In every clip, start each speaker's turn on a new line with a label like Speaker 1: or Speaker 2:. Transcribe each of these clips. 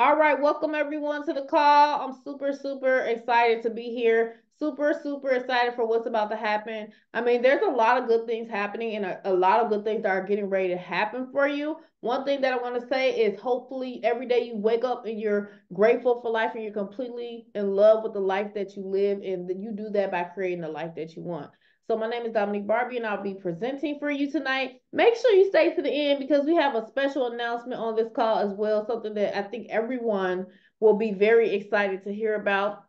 Speaker 1: All right, welcome everyone to the call. I'm super, super excited to be here. Super, super excited for what's about to happen. I mean, there's a lot of good things happening and a, a lot of good things that are getting ready to happen for you. One thing that I want to say is hopefully every day you wake up and you're grateful for life and you're completely in love with the life that you live and you do that by creating the life that you want. So my name is Domonique Barbee and I'll be presenting for you tonight. Make sure you stay to the end because we have a special announcement on this call as well, something that I think everyone will be very excited to hear about.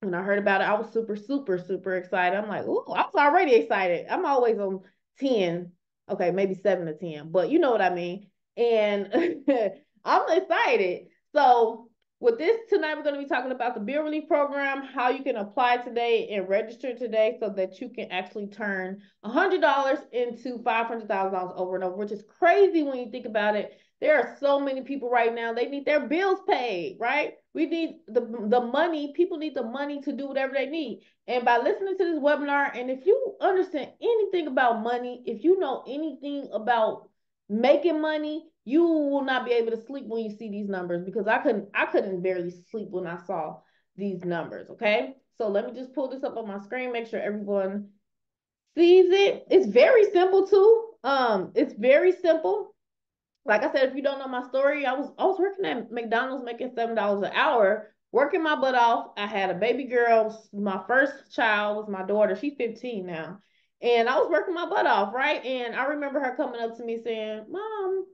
Speaker 1: When I heard about it, I was super, super, super excited. I'm like, oh, I was already excited. I'm always on 10. Okay, maybe seven to 10, but you know what I mean. And I'm excited. So with this tonight, we're going to be talking about the bill relief program, how you can apply today and register today so that you can actually turn $100 into $500,000 over and over, which is crazy when you think about it. There are so many people right now, they need their bills paid, right? We need the, the money, people need the money to do whatever they need. And by listening to this webinar, and if you understand anything about money, if you know anything about making money, you will not be able to sleep when you see these numbers because I couldn't I couldn't barely sleep when I saw these numbers. Okay. So let me just pull this up on my screen, make sure everyone sees it. It's very simple too. Um, it's very simple. Like I said, if you don't know my story, I was I was working at McDonald's making seven dollars an hour, working my butt off. I had a baby girl. My first child was my daughter. She's 15 now. And I was working my butt off, right? And I remember her coming up to me saying, Mom,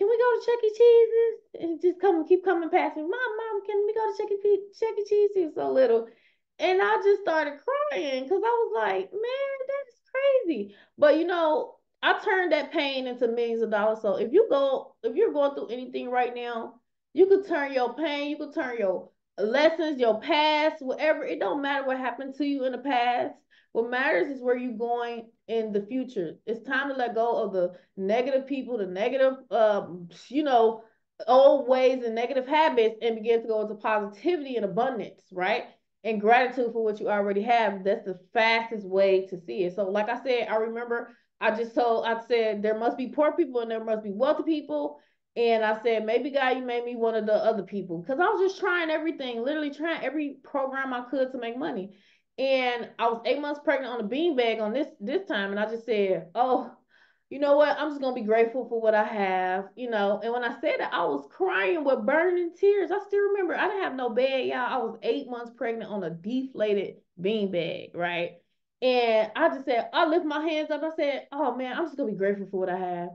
Speaker 1: can we go to Chuck E. Cheese's? And just come keep coming past me. Mom, mom, can we go to Chuck E. Chuck E. Cheese? He was so little. And I just started crying because I was like, man, that's crazy. But you know, I turned that pain into millions of dollars. So if you go, if you're going through anything right now, you could turn your pain, you could turn your lessons, your past, whatever. It don't matter what happened to you in the past. What matters is where you're going in the future. It's time to let go of the negative people, the negative, um, you know, old ways and negative habits and begin to go into positivity and abundance, right? And gratitude for what you already have. That's the fastest way to see it. So, like I said, I remember I just told, I said, there must be poor people and there must be wealthy people. And I said, maybe God, you made me one of the other people. Because I was just trying everything, literally trying every program I could to make money. And I was eight months pregnant on a beanbag on this this time, and I just said, "Oh, you know what? I'm just gonna be grateful for what I have, you know." And when I said that, I was crying with burning tears. I still remember I didn't have no bed, y'all. I was eight months pregnant on a deflated beanbag, right? And I just said, I lift my hands up. I said, "Oh man, I'm just gonna be grateful for what I have."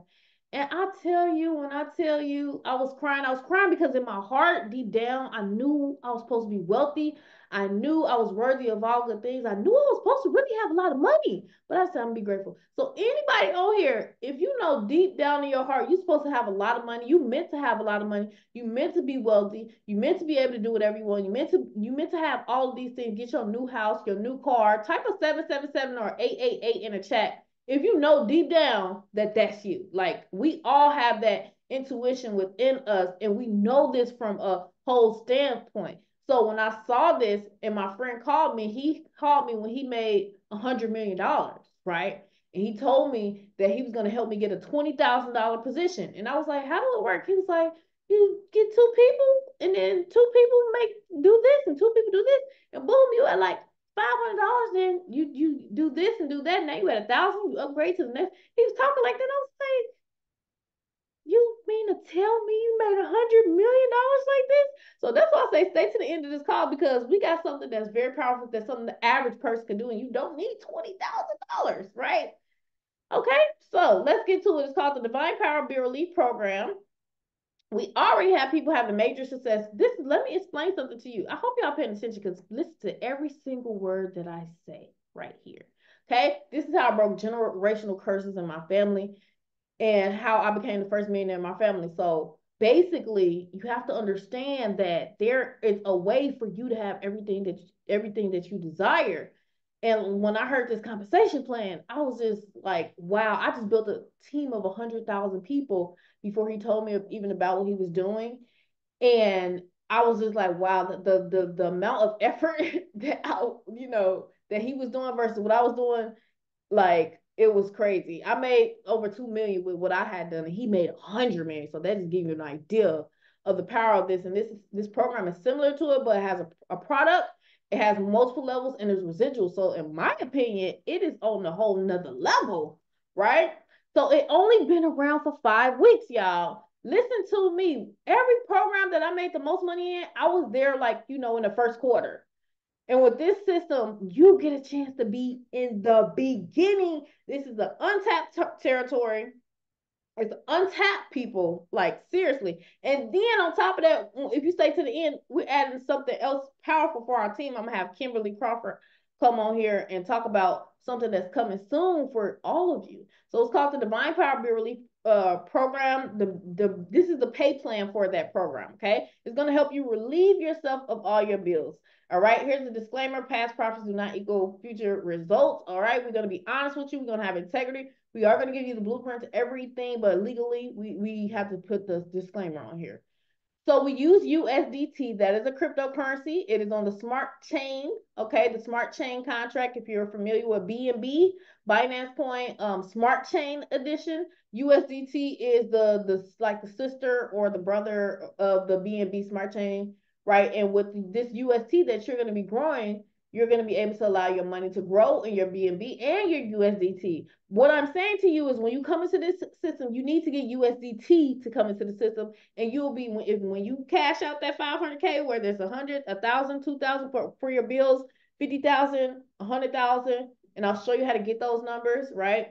Speaker 1: And I tell you, when I tell you, I was crying. I was crying because in my heart, deep down, I knew I was supposed to be wealthy. I knew I was worthy of all good things. I knew I was supposed to really have a lot of money, but I said I'm gonna be grateful. So anybody on here, if you know deep down in your heart, you're supposed to have a lot of money. You meant to have a lot of money. You meant to be wealthy. You meant to be able to do whatever you want. You meant to you meant to have all of these things. Get your new house, your new car. Type seven seven or eight eight eight in a chat if you know deep down that that's you. Like we all have that intuition within us, and we know this from a whole standpoint. So when I saw this and my friend called me, he called me when he made a hundred million dollars, right? And he told me that he was going to help me get a twenty thousand dollar position. And I was like, "How do it work?" He was like, "You get two people, and then two people make do this, and two people do this, and boom, you are like hundred dollars. Then you you do this and do that. Now you had a thousand. You upgrade to the next." He was talking like that. I was like, you mean to tell me you made a hundred million dollars like this? So that's why I say stay to the end of this call because we got something that's very powerful. That's something the average person can do, and you don't need twenty thousand dollars, right? Okay, so let's get to it. It's called the Divine Power Bill Relief Program. We already have people having major success. This let me explain something to you. I hope y'all paying attention because listen to every single word that I say right here. Okay, this is how I broke generational curses in my family and how I became the first millionaire in my family. So basically, you have to understand that there is a way for you to have everything that everything that you desire. And when I heard this compensation plan, I was just like, wow, I just built a team of 100,000 people before he told me even about what he was doing. And I was just like, wow, the the the, the amount of effort that I, you know, that he was doing versus what I was doing, like it was crazy. I made over two million with what I had done, and he made a hundred million. So that just gives you an idea of the power of this. And this this program is similar to it, but it has a, a product. It has multiple levels and there's residual. So in my opinion, it is on a whole nother level, right? So it only been around for five weeks, y'all. Listen to me. Every program that I made the most money in, I was there like, you know, in the first quarter. And with this system, you get a chance to be in the beginning. This is the untapped territory. It's untapped people, like seriously. And then on top of that, if you stay to the end, we're adding something else powerful for our team. I'm gonna have Kimberly Crawford come on here and talk about something that's coming soon for all of you. So it's called the Divine Power Bill Relief uh, program. The the this is the pay plan for that program. Okay, it's gonna help you relieve yourself of all your bills. All right, here's the disclaimer: past profits do not equal future results. All right, we're gonna be honest with you. We're gonna have integrity. We are going to give you the blueprints, everything, but legally, we, we have to put the disclaimer on here. So we use USDT. That is a cryptocurrency. It is on the smart chain. Okay, the smart chain contract. If you're familiar with BNB, Binance Coin, um, smart chain edition. USDT is the the like the sister or the brother of the BNB smart chain, right? And with this UST that you're going to be growing, you're going to be able to allow your money to grow in your BNB and your USDT. What I'm saying to you is when you come into this system, you need to get USDT to come into the system. And you'll be, if, when you cash out that 500K, where there's a hundred, a thousand, two thousand for, for your bills, 50,000, a hundred thousand, and I'll show you how to get those numbers, right?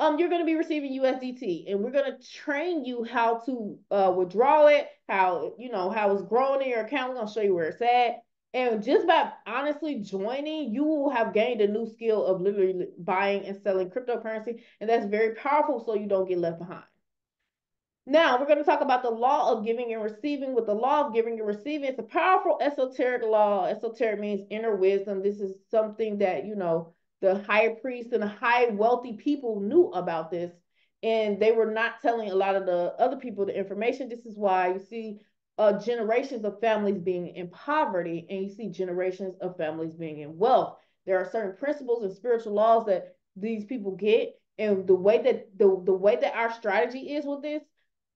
Speaker 1: Um, you're going to be receiving USDT and we're going to train you how to uh, withdraw it, how, you know, how it's growing in your account. We're going to show you where it's at and just by honestly joining, you will have gained a new skill of literally buying and selling cryptocurrency. And that's very powerful so you don't get left behind. Now, we're going to talk about the law of giving and receiving. With the law of giving and receiving, it's a powerful esoteric law. Esoteric means inner wisdom. This is something that, you know, the high priests and the high wealthy people knew about this. And they were not telling a lot of the other people the information. This is why you see uh, generations of families being in poverty and you see generations of families being in wealth. There are certain principles and spiritual laws that these people get. And the way that the, the way that our strategy is with this,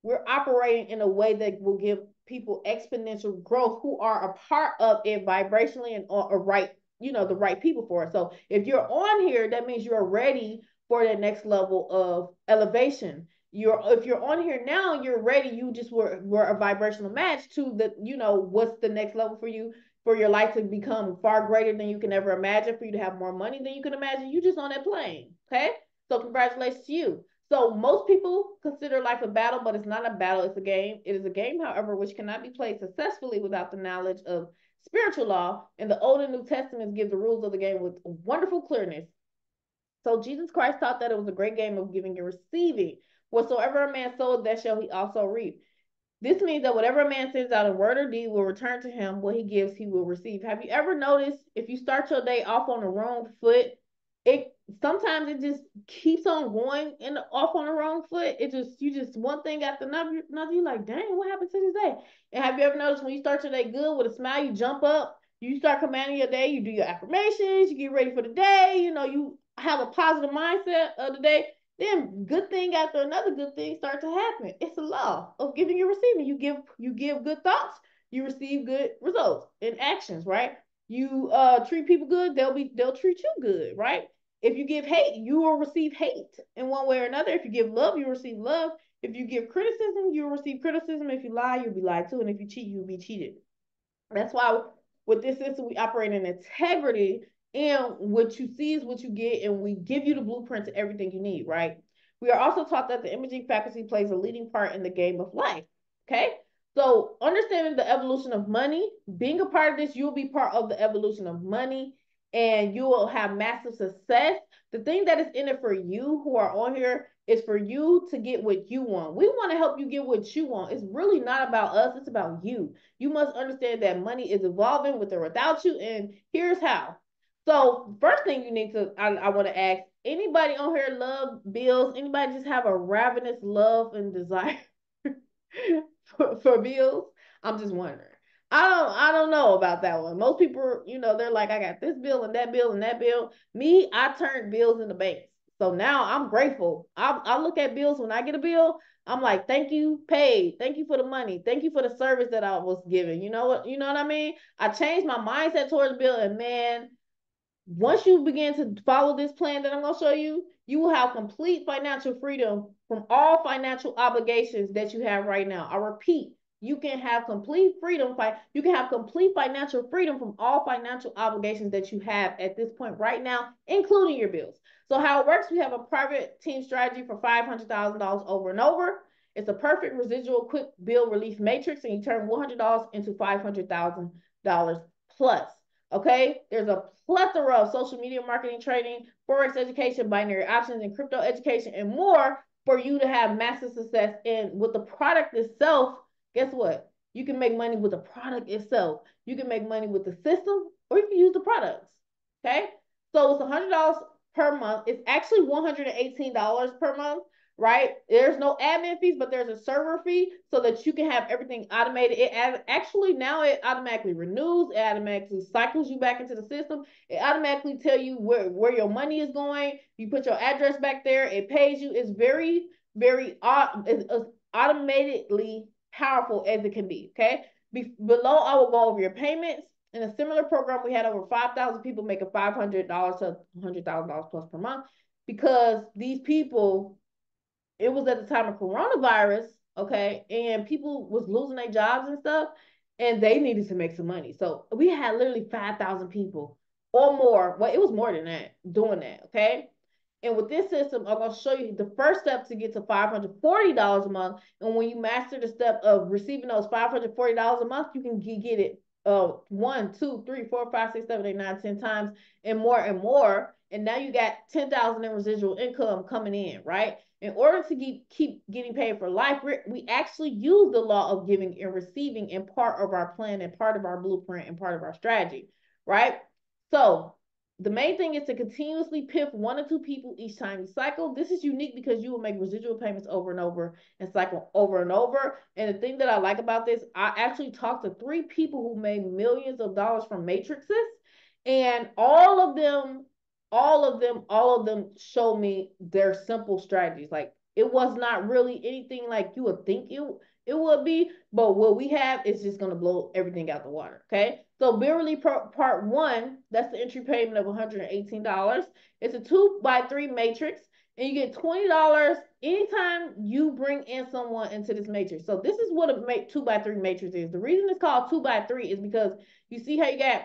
Speaker 1: we're operating in a way that will give people exponential growth who are a part of it vibrationally and are right, you know, the right people for it. So if you're on here, that means you're ready for the next level of elevation you're if you're on here now you're ready. You just were were a vibrational match to the you know what's the next level for you for your life to become far greater than you can ever imagine for you to have more money than you can imagine. You just on that plane okay? So congratulations to you. So most people consider life a battle but it's not a battle. It's a game. It is a game however which cannot be played successfully without the knowledge of spiritual law. And the old and new testaments give the rules of the game with wonderful clearness. So jesus christ taught that it was a great game of giving and receiving Whatsoever a man sowed, that shall he also reap. This means that whatever a man sends out in word or deed will return to him. What he gives, he will receive. Have you ever noticed if you start your day off on the wrong foot, it sometimes it just keeps on going and off on the wrong foot. It just you just one thing after another, another. You like, dang, what happened to this day? And have you ever noticed when you start your day good with a smile, you jump up, you start commanding your day, you do your affirmations, you get ready for the day. You know, you have a positive mindset of the day then good thing after another good thing start to happen. It's a law of giving and receiving. You give you give good thoughts, you receive good results and actions, right? You uh treat people good, they'll be they'll treat you good, right? If you give hate, you will receive hate in one way or another. If you give love, you receive love. If you give criticism, you'll receive criticism. If you lie, you'll be lied to. And if you cheat, you'll be cheated. That's why with this system, we operate in integrity and what you see is what you get, and we give you the blueprint to everything you need, right? We are also taught that the imaging faculty plays a leading part in the game of life. Okay. So understanding the evolution of money, being a part of this, you'll be part of the evolution of money and you will have massive success. The thing that is in it for you who are on here is for you to get what you want. We want to help you get what you want. It's really not about us, it's about you. You must understand that money is evolving with or without you. And here's how so first thing you need to, I, I want to ask anybody on here love bills? Anybody just have a ravenous love and desire for, for bills? I'm just wondering. I don't I don't know about that one. Most people, you know, they're like, I got this bill and that bill and that bill. Me, I turned bills into banks. So now I'm grateful. I, I look at bills when I get a bill. I'm like, thank you, paid. Thank you for the money. Thank you for the service that I was given. You know what? You know what I mean? I changed my mindset towards bill, and man, once you begin to follow this plan that I'm gonna show you, you will have complete financial freedom from all financial obligations that you have right now. I repeat, you can have complete freedom. You can have complete financial freedom from all financial obligations that you have at this point right now, including your bills. So how it works, we have a private team strategy for $500,000 over and over. It's a perfect residual quick bill relief matrix, and you turn $100 into $500,000 plus. Okay, there's a plethora of social media marketing training, forex education, binary options, and crypto education, and more for you to have massive success. And with the product itself, guess what? You can make money with the product itself. You can make money with the system, or you can use the products. Okay, so it's $100 per month. It's actually $118 per month right? There's no admin fees, but there's a server fee so that you can have everything automated. It actually now it automatically renews, it automatically cycles you back into the system. It automatically tell you where, where your money is going. You put your address back there, it pays you. It's very, very it's as automatically powerful as it can be. Okay. Be below, I will go over your payments. In a similar program, we had over 5,000 people making $500 to $100,000 plus per month because these people it was at the time of coronavirus, okay, and people was losing their jobs and stuff, and they needed to make some money. So we had literally 5,000 people or more. Well, it was more than that doing that, okay? And with this system, I'm gonna show you the first step to get to $540 a month. And when you master the step of receiving those $540 a month, you can get it uh one, two, three, four, five, six, seven, eight, nine, ten times and more and more. And now you got 10,000 in residual income coming in, right? In order to keep, keep getting paid for life, we actually use the law of giving and receiving in part of our plan and part of our blueprint and part of our strategy, right? So the main thing is to continuously PIF one or two people each time you cycle. This is unique because you will make residual payments over and over and cycle over and over. And the thing that I like about this, I actually talked to three people who made millions of dollars from matrices, and all of them all of them, all of them show me their simple strategies. Like it was not really anything like you would think it, it would be, but what we have is just gonna blow everything out the water. Okay. So Beverly part one, that's the entry payment of $118. It's a two by three matrix, and you get $20 anytime you bring in someone into this matrix. So this is what a two by three matrix is. The reason it's called two by three is because you see how you got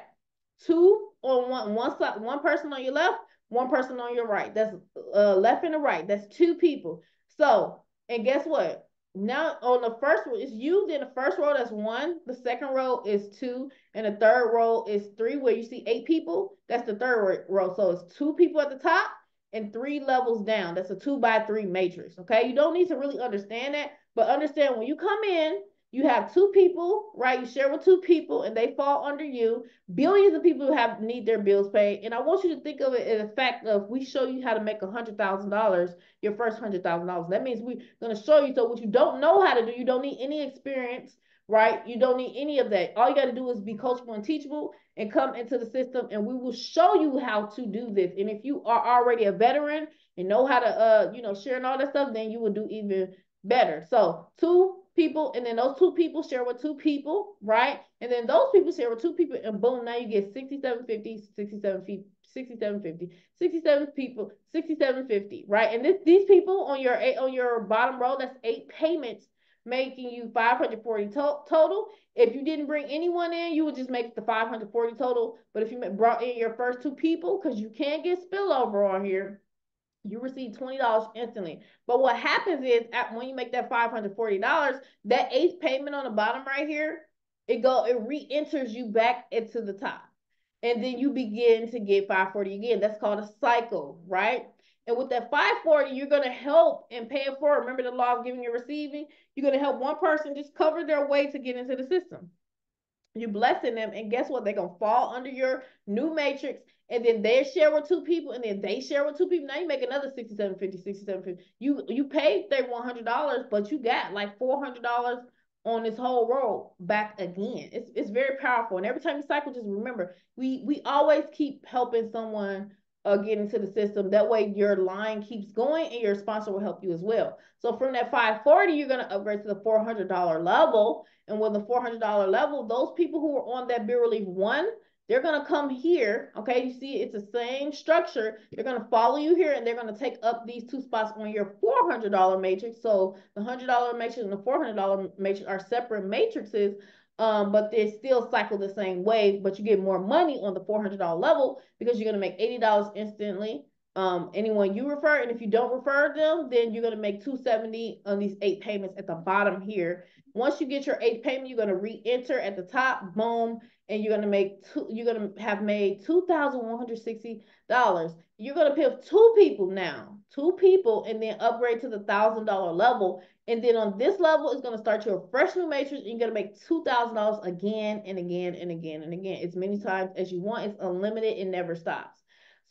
Speaker 1: two on one one side, one person on your left, one person on your right. That's uh, left and the right. That's two people. So, and guess what? Now on the first row, it's you. Then the first row, that's one. The second row is two, and the third row is three. Where you see eight people, that's the third row. So it's two people at the top and three levels down. That's a two by three matrix. Okay, you don't need to really understand that, but understand when you come in, you have two people, right? You share with two people and they fall under you. Billions of people have need their bills paid. And I want you to think of it as a fact of we show you how to make a hundred thousand dollars, your first hundred thousand dollars. That means we're gonna show you. So what you don't know how to do, you don't need any experience, right? You don't need any of that. All you gotta do is be coachable and teachable and come into the system and we will show you how to do this. And if you are already a veteran and know how to uh, you know, share and all that stuff, then you will do even better. So two people, and then those two people share with two people, right? And then those people share with two people, and boom, now you get 6750, 6750, 6750, 67 people, 6750, right? And this these people on your eight on your bottom row, that's eight payments, making you 540 to total. If you didn't bring anyone in, you would just make the 540 total. But if you brought in your first two people, because you can't get spillover on here, you receive $20 instantly. But what happens is at, when you make that $540, that eighth payment on the bottom right here, it go it re-enters you back into the top. And then you begin to get 540 again. That's called a cycle, right? And with that 540, you're going to help and pay it for. Remember the law of giving and receiving? You're going to help one person just cover their way to get into the system. You're blessing them, and guess what? They're gonna fall under your new matrix, and then they share with two people, and then they share with two people. Now you make another 6750, 6750. You you paid their $100, but you got like $400 on this whole road back again. It's it's very powerful. And every time you cycle, just remember, we we always keep helping someone uh, get into the system. That way your line keeps going and your sponsor will help you as well. So from that 540, you're going to upgrade to the $400 level. And with the $400 level, those people who are on that Be Relief one, they're going to come here. Okay. You see, it's the same structure. They're going to follow you here and they're going to take up these two spots on your $400 matrix. So the $100 matrix and the $400 matrix are separate matrices um, but they still cycle the same way, but you get more money on the $400 level because you're going to make $80 instantly. Um, anyone you refer, and if you don't refer them, then you're going to make 270 on these eight payments at the bottom here. Once you get your eighth payment, you're going to re-enter at the top, boom, and you're to make two, you're to have made $2,160. You're going to pay two people now, two people, and then upgrade to the $1,000 level. And then on this level, it's to start your fresh new matrix. And you're to make $2,000 again and again and again and again, as many times as you want. It's unlimited. It never stops.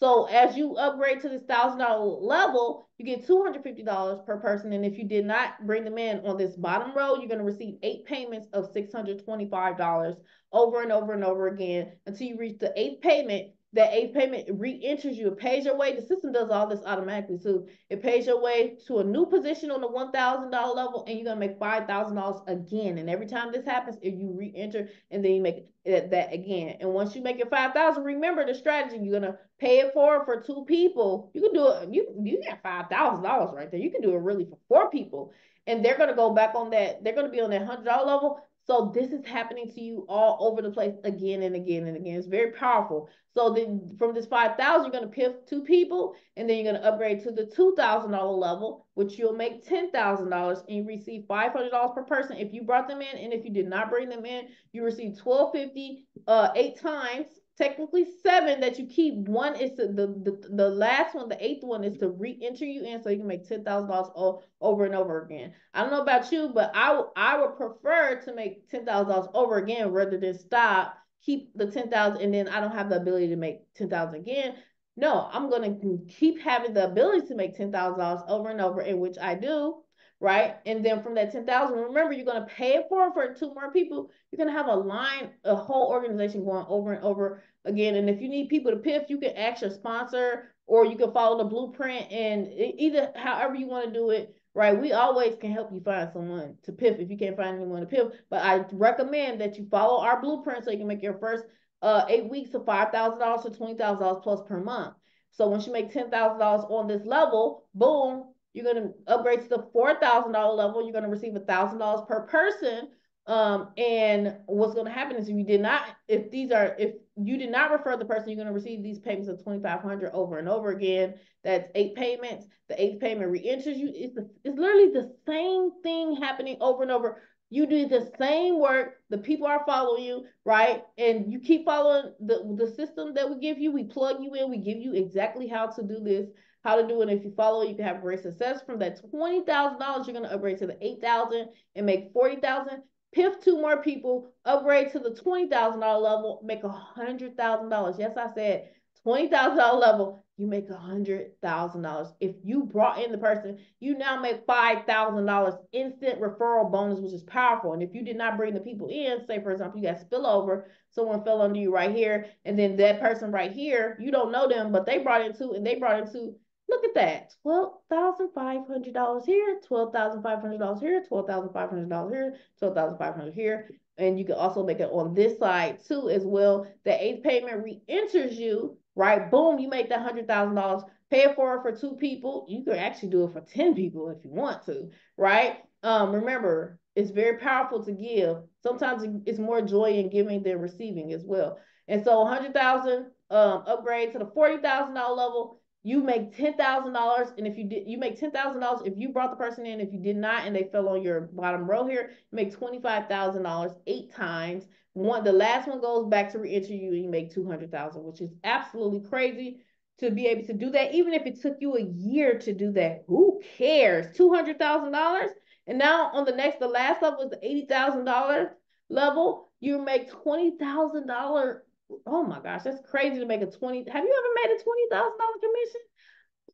Speaker 1: So as you upgrade to this thousand dollar level, you get two hundred fifty dollars per person. And if you did not bring them in on this bottom row, you're going to receive eight payments of six hundred twenty five dollars over and over and over again until you reach the eighth payment that eighth payment re-enters you. It pays your way. The system does all this automatically too. It pays your way to a new position on the one thousand dollar level, and you're gonna make five thousand dollars again. And every time this happens, if you re-enter and then you make it, that again. And once you make your five thousand, remember the strategy. You're gonna pay it forward for two people. You can do it. You you got five thousand dollars right there. You can do it really for four people, and they're gonna go back on that. They're gonna be on that hundred dollar level so this is happening to you all over the place again and again and again. It's very powerful. So then from this 5,000, you're going to pick two people and then you're going to upgrade to the $2,000 level, which you'll make $10,000 and you receive $500 per person if you brought them in. And if you did not bring them in, you receive 1250 uh, eight times technically seven that you keep. One is the, the the last one, the eighth one is to re-enter you in so you can make ten thousand dollars over and over again. I don't know about you, but I I would prefer to make ten thousand dollars over again rather than stop, keep the ten thousand, and then I don't have the ability to make ten thousand again. No, I'm gonna keep having the ability to make ten thousand dollars over and over, in which I do right? And then from that 10,000, remember, you're going to pay it for for two more people. You're going to have a line, a whole organization going over and over again. And if you need people to PIF, you can ask your sponsor or you can follow the blueprint and either however you want to do it, right? We always can help you find someone to PIF if you can't find anyone to PIF. But I recommend that you follow our blueprint so you can make your first uh, eight weeks of $5,000 to $20,000 plus per month. So once you make $10,000 on this level, boom, you're going to upgrade to the $4,000 level. You're going to receive $1,000 per person. Um, and what's going to happen is if you did not, if these are, if you did not refer the person, you're going to receive these payments of 2,500 over and over again. That's eight payments. The eighth payment re-enters you. It's, the, it's literally the same thing happening over and over. You do the same work. The people are following you, right? And you keep following the, the system that we give you. We plug you in. We give you exactly how to do this how to do it. If you follow, you can have great success. From that $20,000, you're going to upgrade to the 8000 and make 40000 PIF two more people, upgrade to the $20,000 level, make $100,000. Yes, I said $20,000 level, you make $100,000. If you brought in the person, you now make $5,000 instant referral bonus, which is powerful. And if you did not bring the people in, say, for example, you got spillover, someone fell under you right here, and then that person right here, you don't know them, but they brought in two, and they brought in two Look at that. $12,500 here, $12,500 here, $12,500 here, $12,500 here. And you can also make it on this side too as well. The eighth payment re-enters you, right? Boom, you make that $100,000. Pay it forward for two people. You can actually do it for 10 people if you want to, right? Um, remember, it's very powerful to give. Sometimes it's more joy in giving than receiving as well. And so 100,000 um, upgrade to the $40,000 level you make ten thousand dollars, and if you did, you make ten thousand dollars if you brought the person in. If you did not, and they fell on your bottom row here, you make twenty five thousand dollars eight times. One, the last one goes back to reenter you, and you make two hundred thousand, which is absolutely crazy to be able to do that. Even if it took you a year to do that, who cares? Two hundred thousand dollars, and now on the next, the last level is the eighty thousand dollars level. You make twenty thousand dollar oh my gosh, that's crazy to make a 20. Have you ever made a $20,000 commission?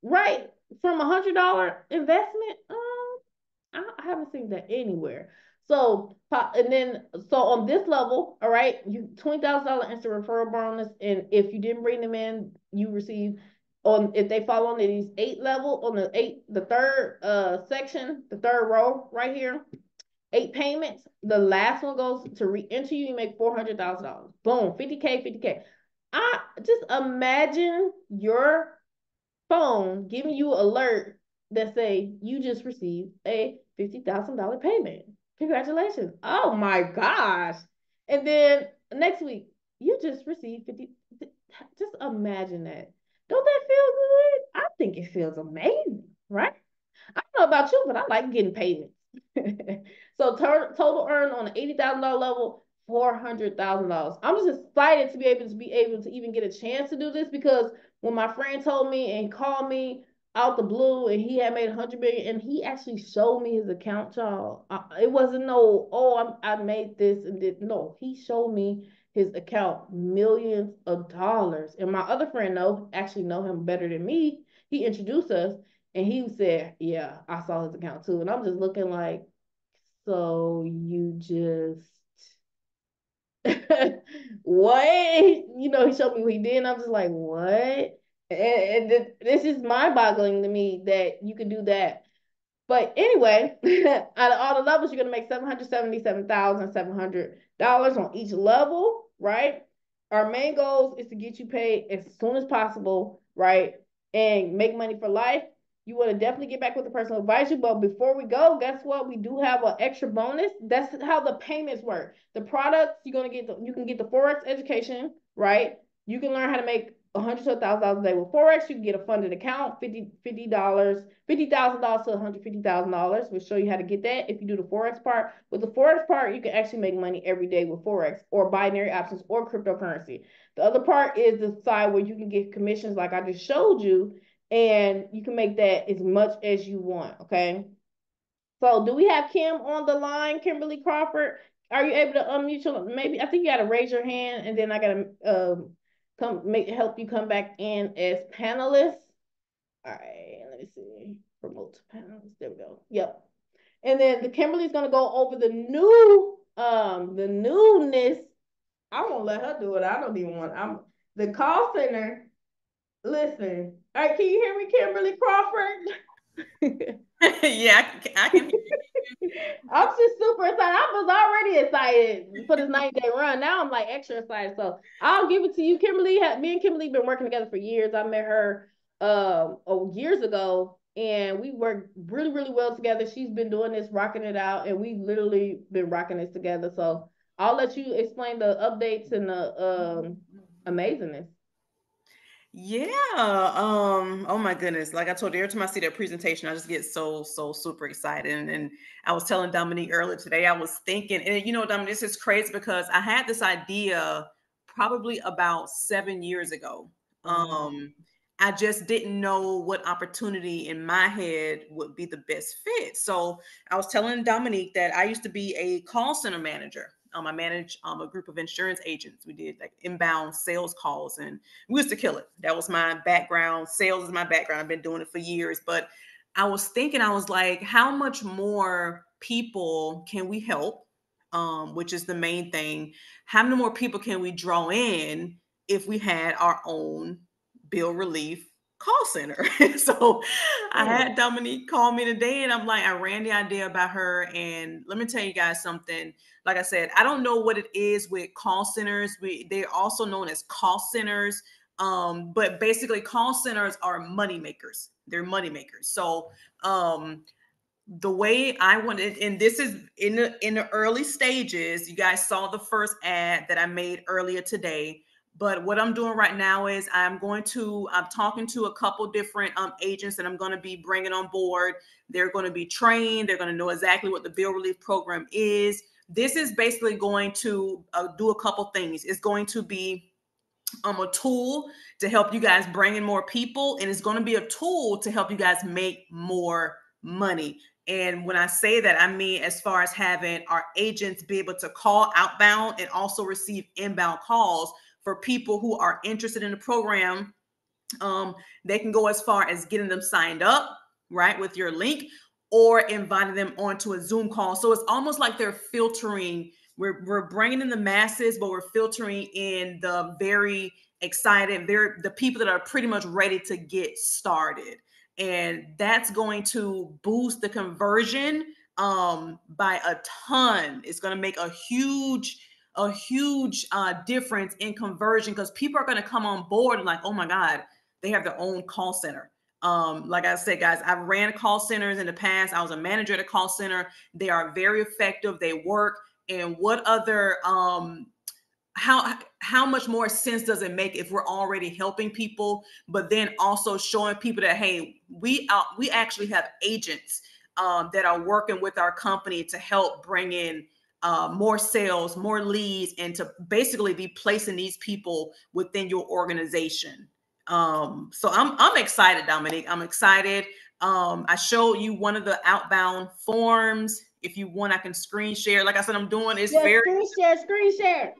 Speaker 1: Right from a hundred dollar investment? Um, I, haven't seen that anywhere. So, and then, so on this level, all right, you $20,000 instant referral bonus. And if you didn't bring them in, you receive on if they fall on these eight level on the eight the third uh section the third row right here eight payments the last one goes to re-enter you you make four hundred thousand dollars boom 50k 50k i just imagine your phone giving you alert that say you just received a fifty thousand dollar payment congratulations oh my gosh and then next week you just received 50 just imagine that don't that feel good? I think it feels amazing, right? I don't know about you, but I like getting payments. so total earn on an eighty thousand dollar level, four hundred thousand dollars. I'm just excited to be able to be able to even get a chance to do this because when my friend told me and called me out the blue and he had made hundred million and he actually showed me his account, y'all. it wasn't no, oh, I'm, I made this and did no. He showed me his account millions of dollars. And my other friend know actually know him better than me. He introduced us and he said, Yeah, I saw his account too. And I'm just looking like, so you just what? You know, he showed me what he did, and I'm just like, what? And, and this is mind boggling to me that you could do that. But anyway, out of all the levels, you're make thousand seven hundred dollars on each level right? Our main goal is to get you paid as soon as possible, right? And make money for life. You want to definitely get back with the person who advised you. But before we go, guess what? We do have an extra bonus. That's how the payments work. The products you're gonna get, the, you can get the forex education, right? You can learn how to make a hundred to a thousand dollars a day with forex. You can get a funded account, fifty fifty dollars, fifty thousand dollars to one hundred fifty thousand dollars. We'll show you how to get that if you do the forex part. With the forex part, you can actually make money every day with forex or binary options or cryptocurrency. The other part is the side where you can get commissions, like I just showed you, and you can make that as much as you want. Okay. So, do we have Kim on the line, Kimberly Crawford? Are you able to unmute your? Maybe I think you got to raise your hand, and then I got to. Um, come make help you come back in as panelists. All right, let me see. Promote panelists. There we go. Yep. And then the Kimberly's gonna go over the new um the newness. I won't let her do it. I don't even want I'm the call center. Listen. All right, can you hear me, Kimberly Crawford?
Speaker 2: yeah, I, can.
Speaker 1: I'm just super excited. I was already excited for this 90 day run. Now I'm like extra excited. So I'll give it to you, Kimberly. Me and Kimberly been working together for years. I met her um oh, years ago, and we worked really, really well together. She's been doing this, rocking it out, and we've literally been rocking this together. So I'll let you explain the updates and the um amazingness.
Speaker 2: Yeah. Um, oh my goodness. Like I told you, every time I see that presentation, I just get so, so super excited. And, and I was telling Domonique earlier today, I was thinking, and you know, Domonique, this is crazy because I had this idea probably about seven years ago. Mm-hmm. Um, I just didn't know what opportunity in my head would be the best fit. So I was telling Domonique that I used to be a call center manager. Um, I managed um, a group of insurance agents. We did like inbound sales calls and we used to kill it. That was my background. Sales is my background. I've been doing it for years. But I was thinking, I was like, how much more people can we help? Um, which is the main thing. How many more people can we draw in if we had our own bill relief call center. so I had Domonique call me today and I'm like, I ran the idea about her. And let me tell you guys something. Like I said, I don't know what it is with call centers. We they're also known as call centers. Um, but basically call centers are money makers. They're money makers. So um the way I wanted, and this is in the in the early stages. You guys saw the first ad that I made earlier today but what I'm doing right now is I'm going to, I'm talking to a couple different um, agents that I'm going to be bringing on board. They're going to be trained. They're going to know exactly what the bill relief program is. This is basically going to uh, do a couple things. It's going to be um, a tool to help you guys bring in more people, and it's going to be a tool to help you guys make more money. And when I say that, I mean as far as having our agents be able to call outbound and also receive inbound calls for people who are interested in the program. Um, they can go as far as getting them signed up, right, with your link, or inviting them onto a Zoom call. So it's almost like they're filtering we're we're bringing in the masses, but we're filtering in the very excited, very the people that are pretty much ready to get started, and that's going to boost the conversion um by a ton. It's going to make a huge a huge uh, difference in conversion because people are going to come on board and like, oh my god, they have their own call center um, like I said, guys, I've ran call centers in the past. I was a manager at a call center. They are very effective. They work. And what other um how how much more sense does it make if we're already helping people, but then also showing people that hey, we uh, we actually have agents um, that are working with our company to help bring in uh, more sales, more leads, and to basically be placing these people within your organization. Um, so I'm I'm excited, Domonique. I'm excited. Um, I showed you one of the outbound forms. If you want, I can screen share. Like I said, I'm doing it's very
Speaker 1: screen share, screen share.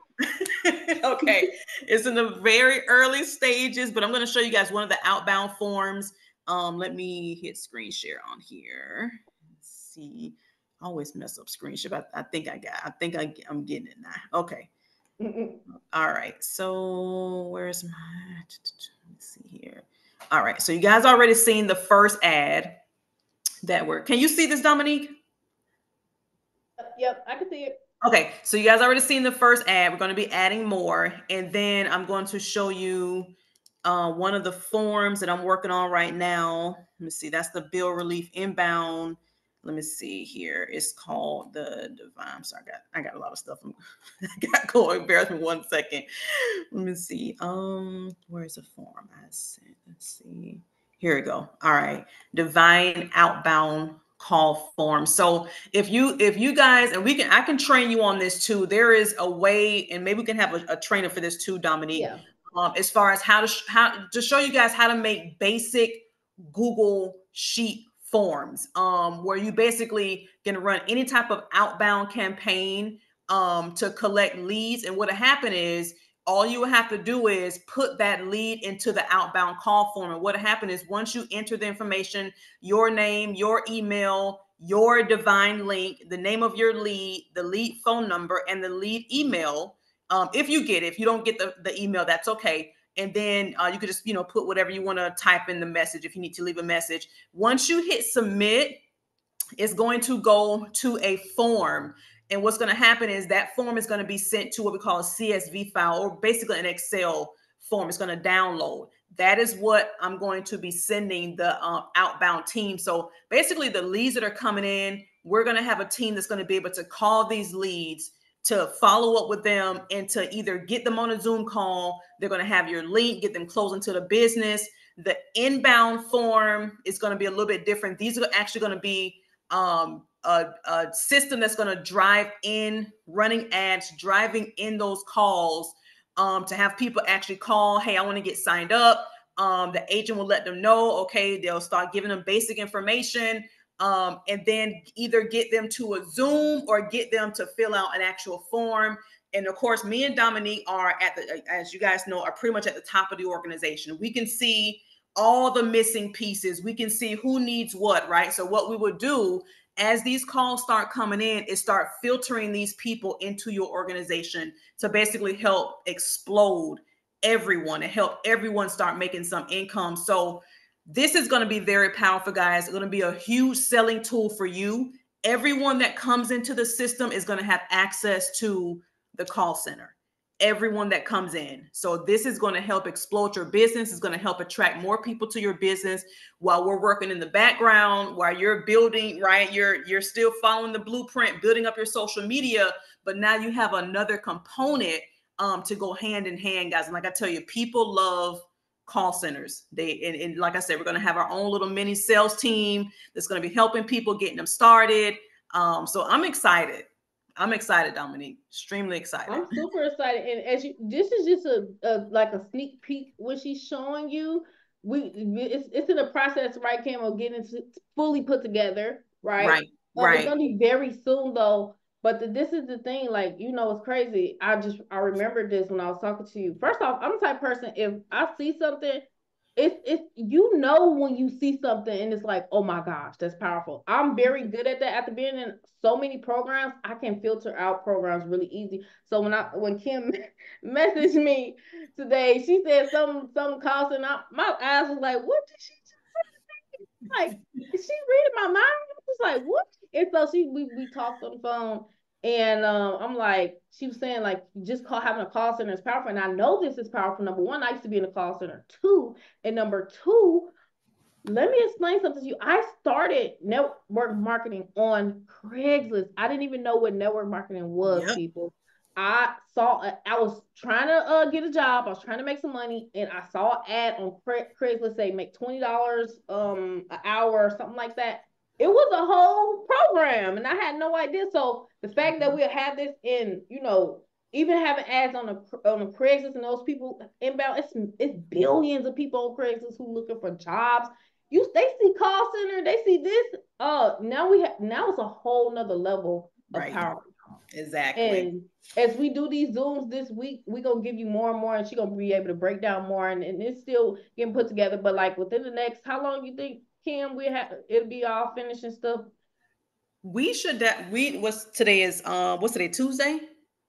Speaker 2: okay, it's in the very early stages, but I'm going to show you guys one of the outbound forms. Um, let me hit screen share on here. Let's see, I always mess up screen share. But I think I got. I think I, I'm getting it now. Okay. All right. So where's my? Let's see here. All right. So you guys already seen the first ad that we're. Can you see this, Domonique?
Speaker 1: Yep, I can see it.
Speaker 2: Okay, so you guys already seen the first ad. We're going to be adding more, and then I'm going to show you uh, one of the forms that I'm working on right now. Let me see. That's the bill relief inbound let me see here. It's called the divine. I'm sorry, I got I got a lot of stuff. I got going. Bear with me one second. Let me see. Um, where's the form I sent? Let's see. Here we go. All right. Divine outbound call form. So if you if you guys and we can I can train you on this too. There is a way, and maybe we can have a, a trainer for this too, Domonique. Yeah. Um, as far as how to how to show you guys how to make basic Google sheet forms um, where you basically can run any type of outbound campaign um, to collect leads. And what'll happen is all you have to do is put that lead into the outbound call form. And what happen is once you enter the information, your name, your email, your divine link, the name of your lead, the lead phone number, and the lead email. Um, if you get it, if you don't get the, the email, that's okay and then uh, you could just you know put whatever you want to type in the message if you need to leave a message. Once you hit submit it's going to go to a form and what's going to happen is that form is going to be sent to what we call a csv file or basically an excel form it's going to download. That is what i'm going to be sending the uh, outbound team. So basically the leads that are coming in we're going to have a team that's going to be able to call these leads to follow up with them and to either get them on a Zoom call. They're going to have your link, get them close into the business. The inbound form is going to be a little bit different. These are actually going to be um, a, a system that's going to drive in running ads, driving in those calls um, to have people actually call, hey, I want to get signed up. Um, the agent will let them know, okay, they'll start giving them basic information um, and then either get them to a Zoom or get them to fill out an actual form. And of course, me and Domonique are at the, as you guys know, are pretty much at the top of the organization. We can see all the missing pieces. We can see who needs what, right? So what we would do as these calls start coming in is start filtering these people into your organization to basically help explode everyone and help everyone start making some income. So this is going to be very powerful, guys. It's going to be a huge selling tool for you. Everyone that comes into the system is going to have access to the call center. Everyone that comes in. So this is going to help explode your business. It's going to help attract more people to your business while we're working in the background, while you're building, right? You're you're still following the blueprint, building up your social media, but now you have another component um, to go hand in hand, guys. And like I tell you, people love call centers. They and, and like I said, we're going to have our own little mini sales team that's going to be helping people getting them started. Um, so I'm excited. I'm excited, Domonique. Extremely excited.
Speaker 1: I'm super excited. And as you, this is just a, a like a sneak peek what she's showing you. We it's it's in the process, right, Cam, of getting fully put together, right?
Speaker 2: Right. Um, right.
Speaker 1: It's gonna be very soon though. But the, this is the thing, like you know, it's crazy. I just I remember this when I was talking to you. First off, I'm the type person if I see something, it's it's you know when you see something and it's like, oh my gosh, that's powerful. I'm very mm-hmm. good at that. At the beginning, so many programs, I can filter out programs really easy. So when I when Kim messaged me today, she said some some cost, and I, my eyes was like, what did she? Just like, is she reading my mind? I was like, what? And so she we we talked on the phone and um, I'm like, she was saying, like, just call having a call center is powerful. And I know this is powerful. Number one, I used to be in a call center. Two, and number two, let me explain something to you. I started network marketing on Craigslist. I didn't even know what network marketing was, yep. people. I saw, I was trying to uh, get a job. I was trying to make some money, and I saw an ad on Craigslist say make twenty dollars um an hour or something like that it was a whole program and I had no idea. So the fact that we have this in, you know, even having ads on the on a Craigslist and those people inbound, it's it's billions of people on Craigslist who looking for jobs. You they see call center, they see this. Uh now we have now it's a whole nother level of right. power.
Speaker 2: Exactly.
Speaker 1: And as we do these zooms this week, we're gonna give you more and more, and she's gonna be able to break down more, and, and it's still getting put together. But like within the next, how long you think Kim, we have it'll be all finished and stuff.
Speaker 2: We should that we what's today is uh what's today Tuesday?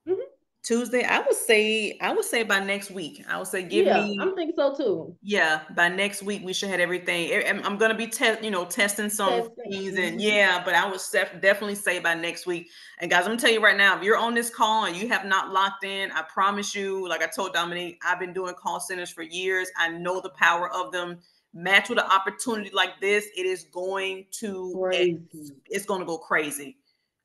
Speaker 2: Mm-hmm. Tuesday. I would say I would say by next week. I would say give
Speaker 1: yeah,
Speaker 2: me.
Speaker 1: I'm thinking so too.
Speaker 2: Yeah, by next week we should have everything. I'm gonna be test you know testing some testing. things and mm-hmm. yeah, but I would definitely say by next week. And guys, I'm gonna tell you right now, if you're on this call and you have not locked in, I promise you, like I told Domonique, I've been doing call centers for years. I know the power of them match with an opportunity like this, it is going to it's going to go crazy.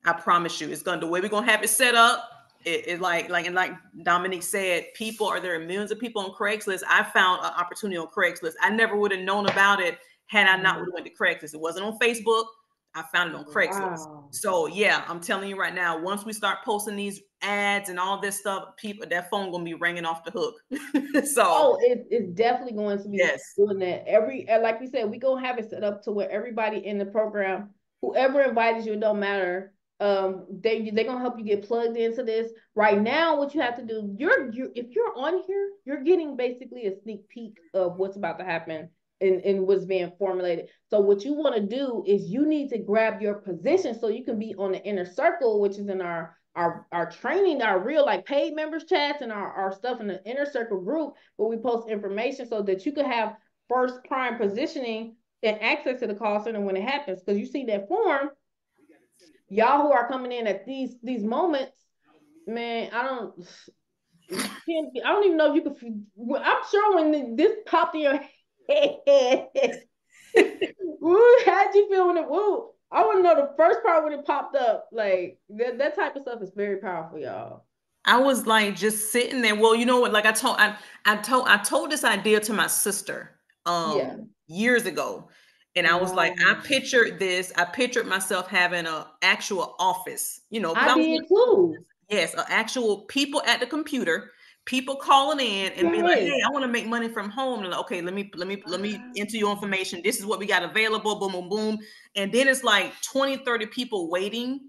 Speaker 2: I promise you, it's going to the way we're going to have it set up. It, it, like like and like Domonique said, people are there are millions of people on Craigslist. I found an opportunity on Craigslist. I never would have known about it had I not mm-hmm. went to Craigslist. It wasn't on Facebook. I found it on Craigslist. Wow. So yeah, I'm telling you right now, once we start posting these ads and all this stuff, people that phone gonna be ringing off the hook. so
Speaker 1: oh, it, it's definitely going to be yes. doing that. Every like we said, we gonna have it set up to where everybody in the program, whoever invited you, it don't matter. Um, they they're gonna help you get plugged into this. Right now, what you have to do, you're you if you're on here, you're getting basically a sneak peek of what's about to happen and, and what's being formulated. So what you want to do is you need to grab your position so you can be on the inner circle, which is in our our our training, our real like paid members chats and our, our stuff in the inner circle group where we post information so that you can have first prime positioning and access to the call center when it happens. Because you see that form, y'all who are coming in at these these moments, man, I don't I don't even know if you could I'm sure when this popped in your Woo, how'd you feel when it woo? I want to know the first part when it popped up. Like that, that type of stuff is very powerful, y'all.
Speaker 2: I was like just sitting there. Well, you know what? Like I told, I, I told, I told this idea to my sister um yeah. years ago, and I was wow. like, I pictured this. I pictured myself having a actual office. You know,
Speaker 1: I did too.
Speaker 2: Yes, actual people at the computer people calling in and be like, "Hey, I want to make money from home." And like, okay, let me let me let me enter your information. This is what we got available. Boom, boom, boom. And then it's like 20, 30 people waiting.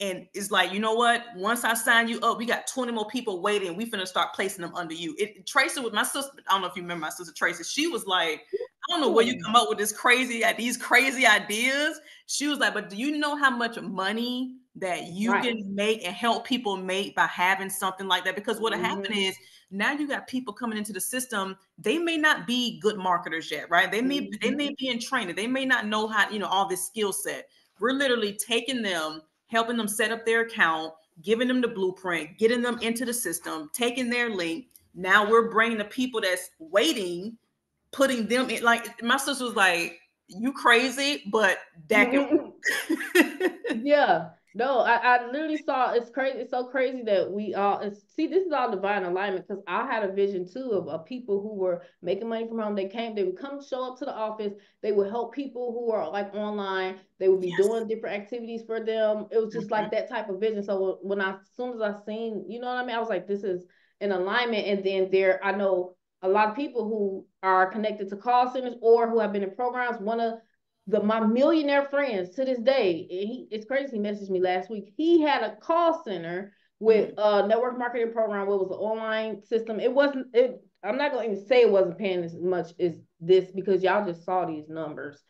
Speaker 2: And it's like, you know what? Once I sign you up, we got 20 more people waiting. We finna start placing them under you. It Tracy with my sister. I don't know if you remember my sister Tracy. She was like, I don't know where you come up with this crazy these crazy ideas. She was like, but do you know how much money that you right. can make and help people make by having something like that. Because what mm-hmm. happened is now you got people coming into the system. They may not be good marketers yet, right? They may mm-hmm. they may be in training. They may not know how you know all this skill set. We're literally taking them, helping them set up their account, giving them the blueprint, getting them into the system, taking their link. Now we're bringing the people that's waiting, putting them in. Like my sister was like, "You crazy?" But that can.
Speaker 1: yeah no, I, I literally saw it's crazy. It's so crazy that we all see this is all divine alignment because I had a vision too of, of people who were making money from home. They came, they would come show up to the office, they would help people who are like online, they would be yes. doing different activities for them. It was just mm-hmm. like that type of vision. So when I as soon as I seen, you know what I mean, I was like, this is an alignment. And then there, I know a lot of people who are connected to call centers or who have been in programs. One of the my millionaire friends to this day, he, it's crazy. He messaged me last week. He had a call center with mm. a network marketing program. It was an online system. It wasn't. It I'm not gonna even say it wasn't paying as much as this because y'all just saw these numbers.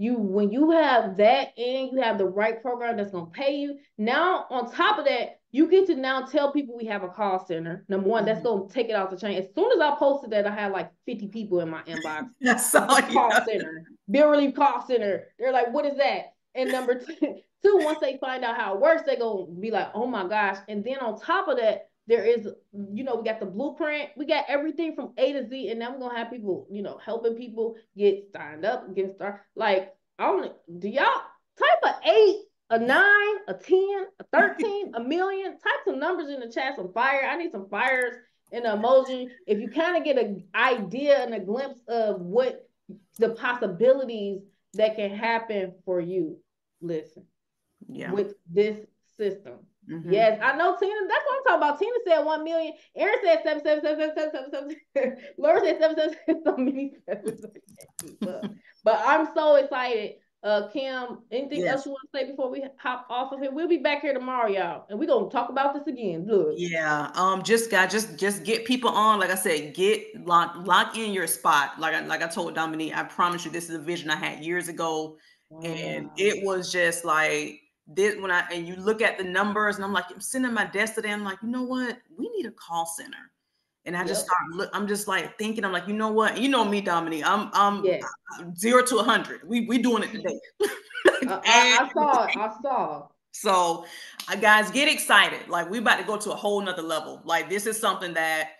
Speaker 1: You when you have that and you have the right program that's gonna pay you. Now on top of that, you get to now tell people we have a call center. Number one, mm-hmm. that's gonna take it off the chain. As soon as I posted that, I had like 50 people in my inbox.
Speaker 2: That's all
Speaker 1: call center, bill relief call center. They're like, what is that? And number two, two, once they find out how it works, they're gonna be like, oh my gosh. And then on top of that, there is, you know, we got the blueprint, we got everything from A to Z, and now we're gonna have people, you know, helping people get signed up, get started. Like, I don't do y'all type of eight, a nine, a 10, a 13, a million, type some numbers in the chat, some fire. I need some fires and emoji. If you kind of get an idea and a glimpse of what the possibilities that can happen for you, listen. Yeah. With this system. Mm-hmm. Yes, I know Tina. That's what I'm talking about. Tina said one million. Aaron said seven, seven, seven, seven, seven, seven, seven. Laura said seven, seven, seven, so many sevens. but I'm so excited. Uh, Kim, anything yes. else you want to say before we hop off of here? We'll be back here tomorrow, y'all, and we're gonna talk about this again. Look.
Speaker 2: Yeah. Um. Just got just just get people on. Like I said, get lock lock in your spot. Like I like I told Domonique, I promise you, this is a vision I had years ago, wow. and it was just like this when I and you look at the numbers and I'm like, I'm sitting at my desk today. I'm like, you know what? We need a call center. And I just start look, I'm just like thinking, I'm like, you know what? You know me, Domonique. I'm I'm yes. zero to a hundred. We we doing it today.
Speaker 1: I, I, saw it. I saw.
Speaker 2: So uh, guys, get excited. Like we about to go to a whole nother level. Like this is something that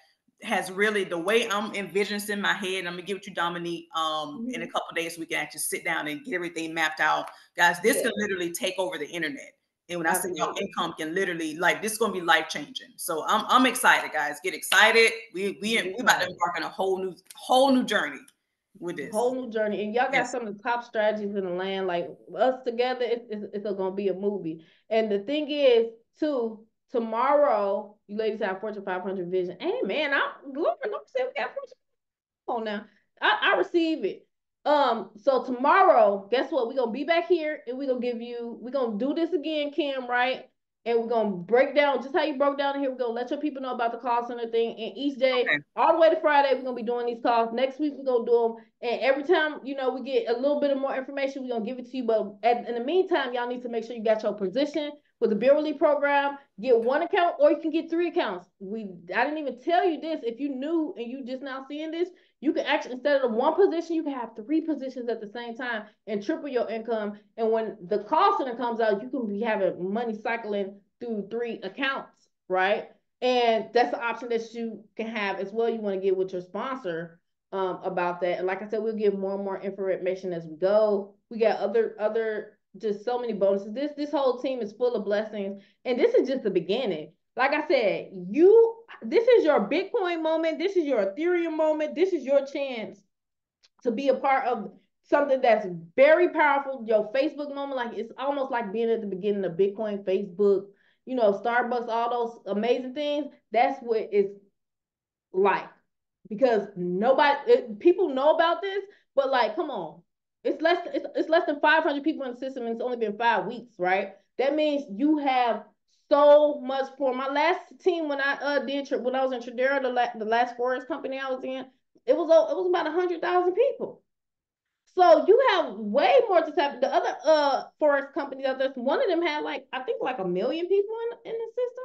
Speaker 2: has really the way I'm envisioning in my head. I'm gonna give it to Domonique um mm-hmm. in a mm-hmm. couple days so we can actually sit down and get everything mapped out. Guys, this yeah. can literally take over the internet. And when Absolutely. I say your income can literally like this is gonna be life changing. So I'm I'm excited, guys. Get excited. We we we about to embark on a whole new whole new journey with this
Speaker 1: whole new journey. And y'all got yes. some of the top strategies in the land. Like us together, it's, it's, it's gonna be a movie. And the thing is, too, tomorrow, you ladies have Fortune 500 vision. Hey man, I'm Lord, don't say we got Fortune. Come on now. I, I receive it. Um, so tomorrow, guess what? We're gonna be back here and we're gonna give you, we're gonna do this again, Kim, right? And we're gonna break down just how you broke down here. We're gonna let your people know about the call center thing. And each day, okay. all the way to Friday, we're gonna be doing these calls. Next week, we're gonna do them. And every time, you know, we get a little bit of more information, we're gonna give it to you. But at, in the meantime, y'all need to make sure you got your position with the relief program, get one account or you can get three accounts. We I didn't even tell you this. If you knew and you just now seeing this, you can actually instead of one position, you can have three positions at the same time and triple your income. And when the call center comes out, you can be having money cycling through three accounts, right? And that's the option that you can have as well. You want to get with your sponsor um, about that. And like I said, we'll give more and more information as we go. We got other other just so many bonuses. This this whole team is full of blessings, and this is just the beginning. Like I said, you this is your Bitcoin moment. This is your Ethereum moment. This is your chance to be a part of something that's very powerful. Your Facebook moment, like it's almost like being at the beginning of Bitcoin, Facebook, you know, Starbucks, all those amazing things. That's what it's like because nobody, it, people know about this, but like, come on, it's less it's, it's less than 500 people in the system and it's only been five weeks right that means you have so much for my last team when i uh did when i was in tradera the, la- the last forex company i was in it was it was about 100000 people so you have way more to tap the other uh forex companies out there one of them had like i think like a million people in, in the system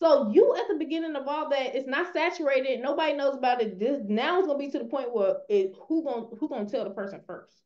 Speaker 1: so you at the beginning of all that, it's not saturated. Nobody knows about it. This now it's gonna be to the point where it who gonna who gonna tell the person first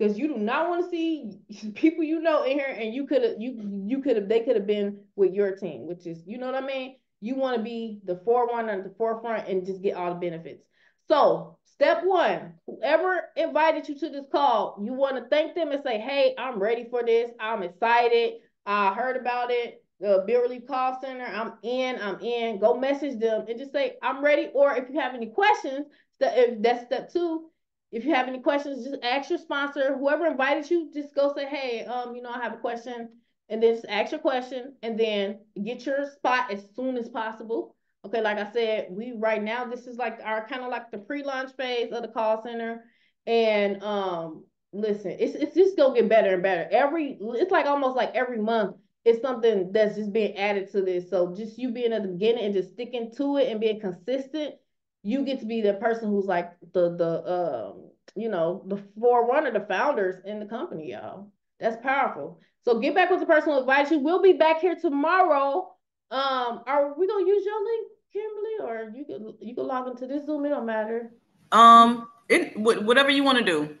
Speaker 1: because you do not want to see people you know in here and you could have you you could have they could have been with your team which is you know what i mean? You want to be the forerunner at the forefront and just get all the benefits. So step one whoever invited you to this call you want to thank them and say hey i'm ready for this. I'm excited. I heard about it. The bill relief call center i'm in i'm in. Go message them and just say i'm ready. Or if you have any questions that that's step two if you have any questions, just ask your sponsor, whoever invited you, just go say, hey, um, you know, I have a question. And then just ask your question and then get your spot as soon as possible. Okay, like I said, we right now, this is like our kind of like the pre-launch phase of the call center. And um, listen, it's it's just gonna get better and better. Every it's like almost like every month it's something that's just being added to this. So just you being at the beginning and just sticking to it and being consistent you get to be the person who's like the the um you know the forerunner, the founders in the company, y'all. That's powerful. So get back with the person who invited you. We'll be back here tomorrow. Um, are we gonna use your link, Kimberly, or you can you can log into this Zoom? It don't matter.
Speaker 2: Um, it whatever you want to do.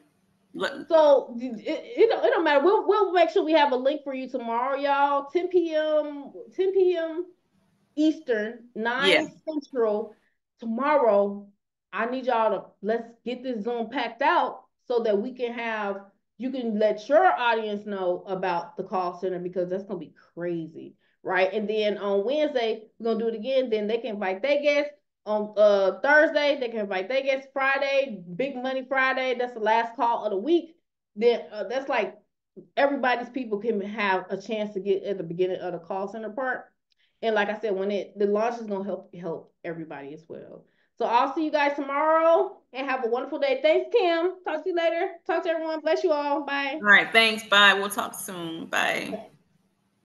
Speaker 1: So it, it, don't, it don't matter. We'll we'll make sure we have a link for you tomorrow, y'all. 10 p.m. 10 p.m. Eastern, 9 yeah. Central. Tomorrow, I need y'all to let's get this Zoom packed out so that we can have you can let your audience know about the call center because that's gonna be crazy, right? And then on Wednesday, we're gonna do it again. Then they can invite their guests on uh Thursday, they can invite their guests Friday, Big Money Friday. That's the last call of the week. Then uh, that's like everybody's people can have a chance to get at the beginning of the call center part. And like I said, when it the launch is gonna help help everybody as well. So I'll see you guys tomorrow and have a wonderful day. Thanks, Kim. Talk to you later. Talk to everyone. Bless you all. Bye.
Speaker 2: All right. Thanks. Bye. We'll talk soon. Bye.